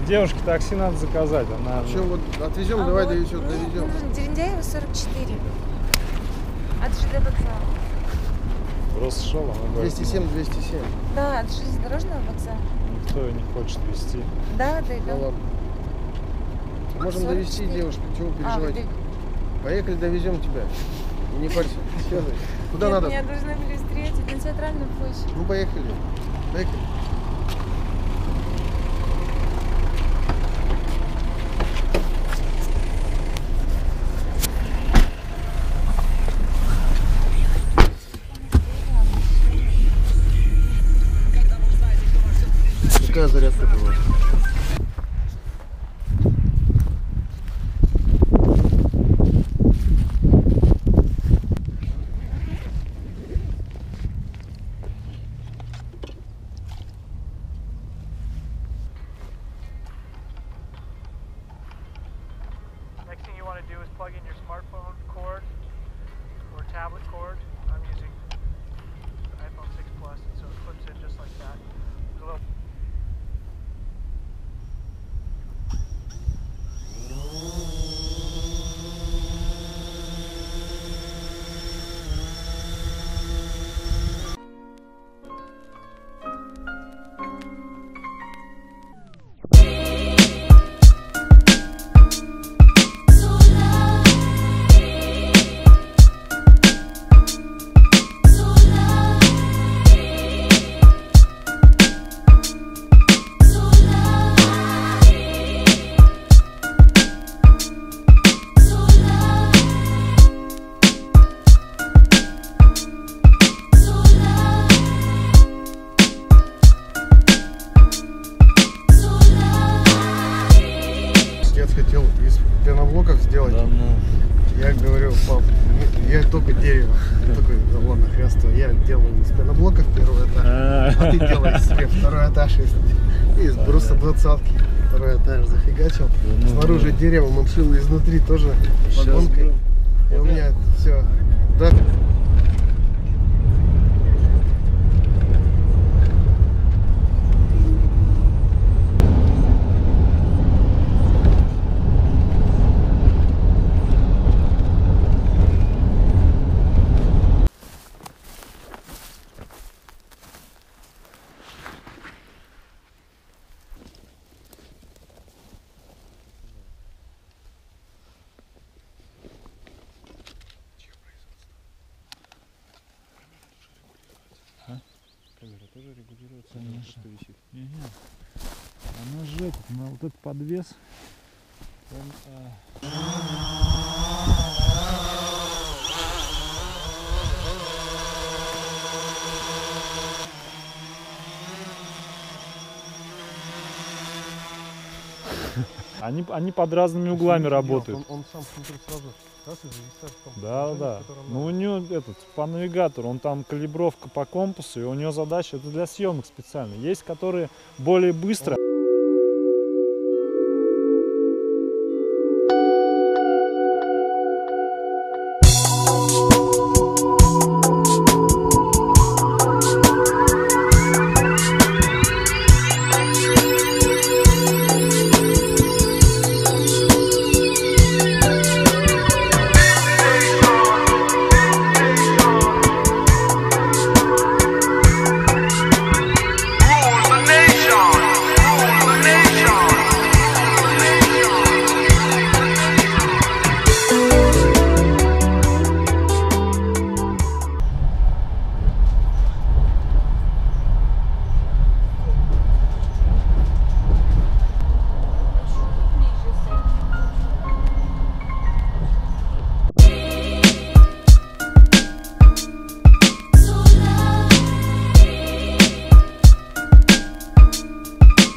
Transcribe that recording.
девушке такси надо заказать. Она... Что, вот отвезем, А давай вот довезем, мы- довезем. ну, Дерендяева 44. От ЖД вокзала. Просто шел, она говорит, 207, 207. Да, от железнодорожного вокзала. никто ее не хочет вести. Да, Ну дойдем. ладно. Можем 44. довести девушку, чего А, переживаете? вы- Поехали, довезем тебя. И не парься. Куда Нет, надо? Меня должны были встретить на центральном площади. Ну поехали. Поехали. Какая зарядка была? Next thing you want to do is plug in your smartphone cord or tablet cord. I'm using the iPhone 6 Plus, and so it clips in Пеноблоков сделать. ну. Я говорю, пап, ну, я только дерево. Он такой, да ладно, тобой. Я делаю из пеноблоков первый этаж, а ты делаешь себе второй этаж из, из бруса двадцатки. Второй этаж зафигачил. ну, Снаружи ну. дерево, мы шили изнутри тоже вагонкой. будем. И у меня все. Да. Камера тоже регулируется, конечно. Что висит. Она же этот, на вот этот подвес. Он, а, Они, они под разными углами работают. Он, он сам смотрит сразу. Да, да. котором Ну, у него этот, по навигатору, он там калибровка по компасу, и у него задача, это для съемок специально. Есть, которые более быстро.